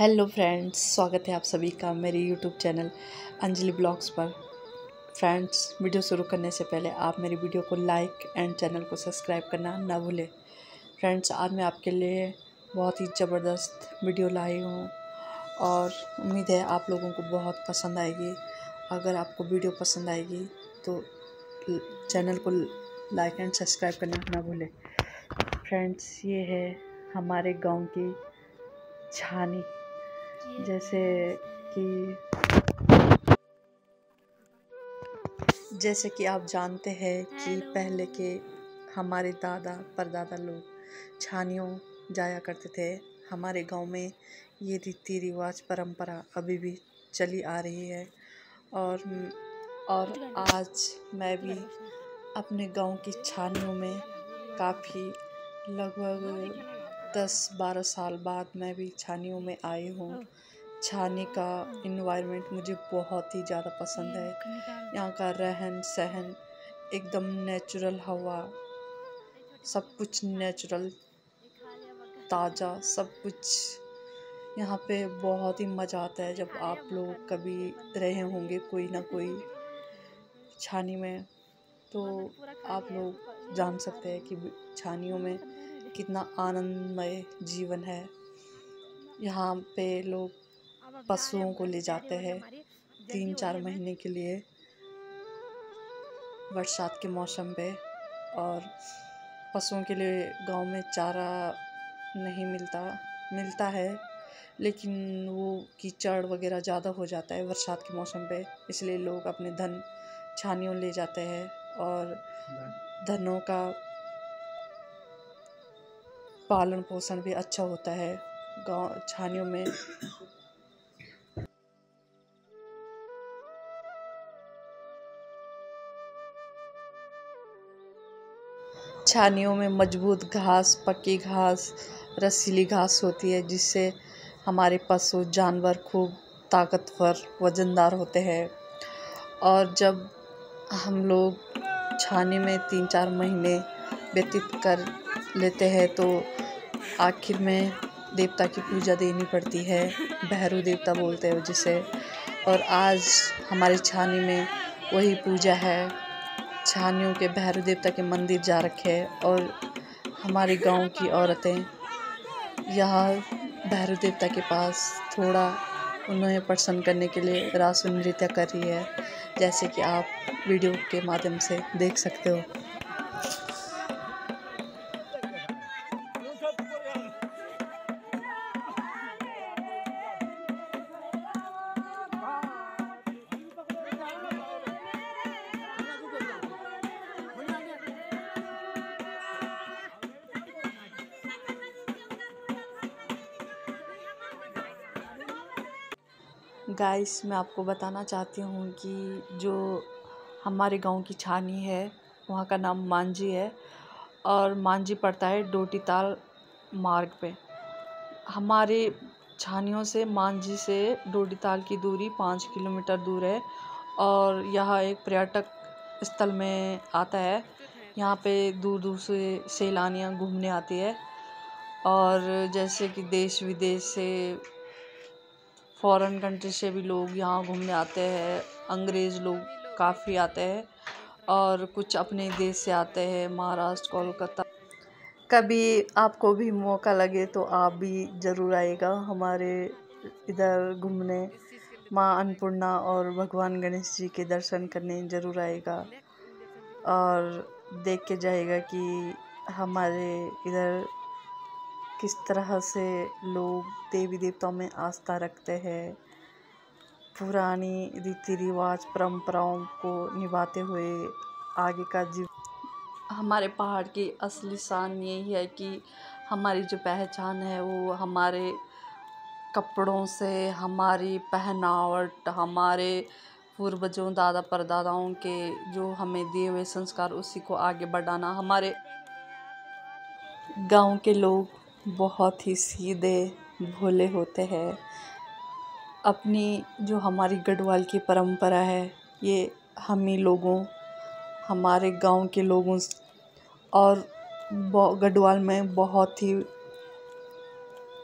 Hello friends, स्वागत है आप सभी का मेरे यूट्यूब चैनल अंजलि ब्लॉग्स पर। फ्रेंड्स, वीडियो शुरू करने से पहले आप मेरी वीडियो को लाइक एंड चैनल को सब्सक्राइब करना ना भूलें। फ्रेंड्स, आज मैं आपके लिए बहुत ही ज़बरदस्त वीडियो लाई हूँ और उम्मीद है आप लोगों को बहुत पसंद आएगी। अगर आपको वीडियो पसंद आएगी तो चैनल को लाइक एंड सब्सक्राइब करना ना भूलें। फ्रेंड्स, ये है हमारे गाँव की छानी। जैसे कि जैसे कि आप जानते हैं कि पहले के हमारे दादा परदादा लोग छानियों जाया करते थे। हमारे गाँव में ये रीति रिवाज परंपरा अभी भी चली आ रही है। और और आज मैं भी अपने गाँव की छानियों में काफ़ी लगभग दस बारह साल बाद मैं भी छानियों में आई हूँ। छानी का इन्वायरमेंट मुझे बहुत ही ज़्यादा पसंद है। यहाँ का रहन सहन एकदम नेचुरल हवा सब कुछ नेचुरल ताज़ा सब कुछ यहाँ पे बहुत ही मज़ा आता है जब आप लोग कभी रहे होंगे कोई ना कोई छानी में। तो आप लोग जान सकते हैं कि छानियों में कितना आनंदमय जीवन है। यहाँ पे लोग पशुओं को ले जाते हैं तीन चार महीने के लिए बरसात के मौसम पे और पशुओं के लिए गाँव में चारा नहीं मिलता मिलता है, लेकिन वो कीचड़ वगैरह ज़्यादा हो जाता है बरसात के मौसम पे, इसलिए लोग अपने धन छानियों ले जाते हैं और धनों का पालन पोषण भी अच्छा होता है गाँव, छानियों में। छानियों में मज़बूत घास पक्की घास, रसीली घास होती है, जिससे हमारे पशु, जानवर खूब ताकतवर, वज़नदार होते हैं। और जब हम लोग छानी में तीन चार महीने व्यतीत कर लेते हैं तो आखिर में देवता की पूजा देनी पड़ती है भैरव देवता बोलते हैं जिसे। और आज हमारी छानी में वही पूजा है छानियों के भैरव देवता के मंदिर जा रखे हैं और हमारे गाँव की औरतें यहाँ भैरव देवता के पास थोड़ा उन्हें प्रसन्न करने के लिए रास नृत्य कर रही है, जैसे कि आप वीडियो के माध्यम से देख सकते हो। गाइस मैं आपको बताना चाहती हूँ कि जो हमारे गाँव की छानी है, वहाँ का नाम मांझी है और मांझी पड़ता है डोटी ताल मार्ग पे। हमारे छानियों से, मांझी से डोटी ताल की दूरी पाँच किलोमीटर दूर है और यह एक पर्यटक स्थल में आता है। यहाँ पे दूर दूर से सैलानियाँ घूमने आती है और जैसे कि देश विदेश से फॉरेन कंट्री से भी लोग यहाँ घूमने आते हैं, अंग्रेज़ लोग काफ़ी आते हैं और कुछ अपने देश से आते हैं, महाराष्ट्र, कोलकाता। कभी आपको भी मौका लगे तो आप भी ज़रूर आएगा हमारे इधर घूमने। माँ अन्नपूर्णा और भगवान गणेश जी के दर्शन करने ज़रूर आएगा। और देख के जाएगा कि हमारे इधर किस तरह से लोग देवी देवताओं में आस्था रखते हैं। पुरानी रीति रिवाज, परंपराओं को निभाते हुए आगे का जीव हमारे पहाड़ की असली शान यही है कि हमारी जो पहचान है वो हमारे कपड़ों से, हमारी पहनावट, हमारे पूर्वजों, दादा परदादाओं के जो हमें दिए हुए संस्कार, उसी को आगे बढ़ाना, हमारे गाँव के लोग बहुत ही सीधे भोले होते हैं। अपनी जो हमारी गढ़वाल की परंपरा है, ये हम ही लोगों हमारे गाँव के लोगों और गढ़वाल में बहुत ही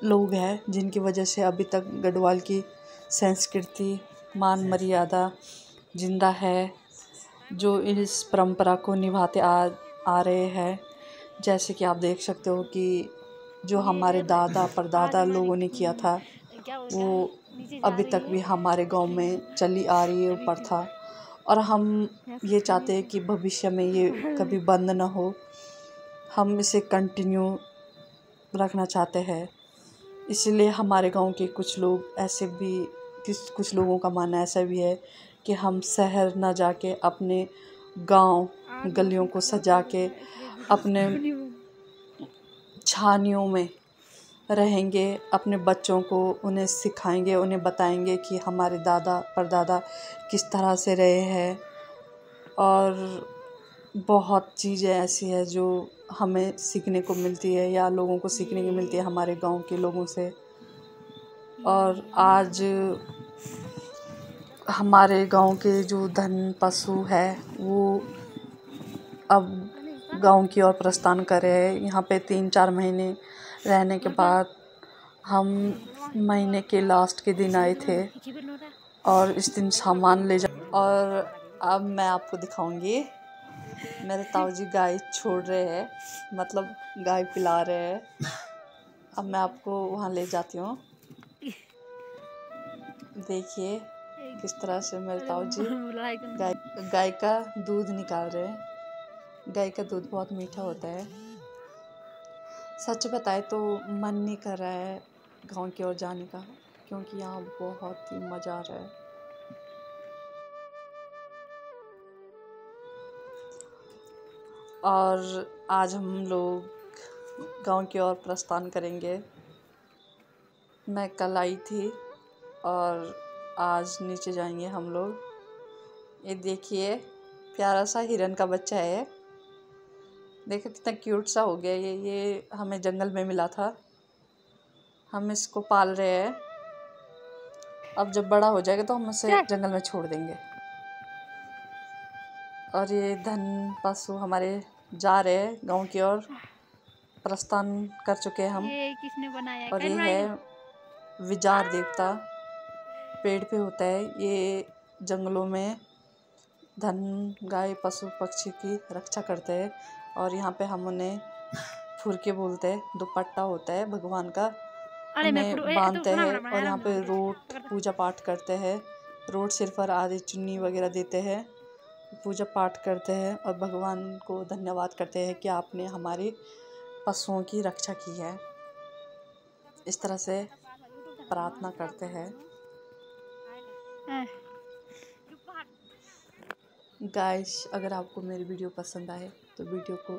लोग हैं जिनकी वजह से अभी तक गढ़वाल की संस्कृति, मान मर्यादा, ज़िंदा है, जो इस परंपरा को निभाते आ आ रहे हैं। जैसे कि आप देख सकते हो कि जो हमारे दादा, परदादा लोगों ने किया था, वो अभी तक भी हमारे गाँव में चली आ रही है प्रथा और हम ये चाहते हैं कि भविष्य में ये कभी बंद ना हो। हम इसे कंटिन्यू रखना चाहते हैं। इसलिए हमारे गाँव के कुछ लोग ऐसे भी किस कुछ लोगों का मानना ऐसा भी है कि हम शहर ना जाके अपने गाँव गलियों को सजा के अपने छानियों में रहेंगे, अपने बच्चों को उन्हें सिखाएँगे, उन्हें बताएँगे कि हमारे दादा, परदादा किस तरह से रहे हैं। और बहुत चीज़ें ऐसी है जो हमें सीखने को मिलती है या लोगों को सीखने को मिलती है हमारे गाँव के लोगों से। और आज हमारे गाँव के जो धन पशु है, वो अब गाँव की ओर प्रस्थान कर रहे हैं। यहाँ पे तीन चार महीने रहने के बाद हम महीने के लास्ट के दिन आए थे और इस दिन सामान ले जा और अब मैं आपको दिखाऊँगी। मेरे ताऊ जी गाय छोड़ रहे हैं मतलब गाय पिला रहे हैं। अब मैं आपको वहाँ ले जाती हूँ। देखिए किस तरह से मेरे ताऊ जी गाय गाय का दूध निकाल रहे हैं। गाय का दूध बहुत मीठा होता है। सच बताए तो मन नहीं कर रहा है गाँव की ओर जाने का, क्योंकि यहाँ बहुत ही मज़ा आ रहा है। और आज हम लोग गाँव की ओर प्रस्थान करेंगे। मैं कल आई थी और आज नीचे जाएँगे हम लोग। ये देखिए, प्यारा सा हिरन का बच्चा है। देखो कितना क्यूट सा हो गया ये ये हमें जंगल में मिला था। हम इसको पाल रहे हैं। अब जब बड़ा हो जाएगा तो हम उसे जंगल में छोड़ देंगे। और ये धन पशु हमारे जा रहे हैं गाँव की ओर। प्रस्थान कर चुके हैं हम। ये किसने बनाया? और ये है विजार देवता। पेड़ पे होता है ये जंगलों में। धन गाय पशु पक्षी की रक्षा करते हैं। और यहाँ पे हम उन्हें फुरके बोलते हैं दुपट्टा होता है भगवान का। उन्हें बांधते हैं और यहाँ पे रोट पूजा पाठ करते हैं। रोट सिर पर आदि चुन्नी वगैरह देते हैं। पूजा पाठ करते हैं और भगवान को धन्यवाद करते हैं कि आपने हमारी पशुओं की रक्षा की है। इस तरह से प्रार्थना करते हैं। हाँ, गाइस अगर आपको मेरी वीडियो पसंद आए तो वीडियो को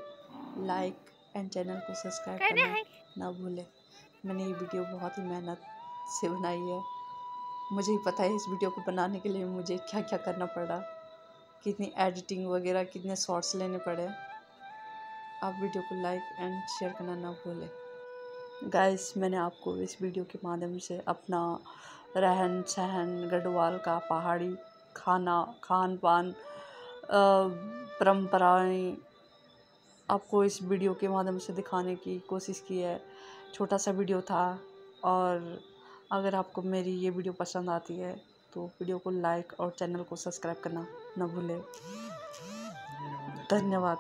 लाइक एंड चैनल को सब्सक्राइब करना ना भूलें। मैंने ये वीडियो बहुत ही मेहनत से बनाई है। मुझे ही पता है इस वीडियो को बनाने के लिए मुझे क्या क्या करना पड़ा कितनी एडिटिंग वगैरह कितने शॉर्ट्स लेने पड़े। आप वीडियो को लाइक एंड शेयर करना ना भूलें। गाइस मैंने आपको इस वीडियो के माध्यम से अपना रहन सहन गढ़वाल का पहाड़ी खाना खान पान परंपराएँ आपको इस वीडियो के माध्यम से दिखाने की कोशिश की है। छोटा सा वीडियो था और अगर आपको मेरी ये वीडियो पसंद आती है तो वीडियो को लाइक और चैनल को सब्सक्राइब करना न भूलें। धन्यवाद।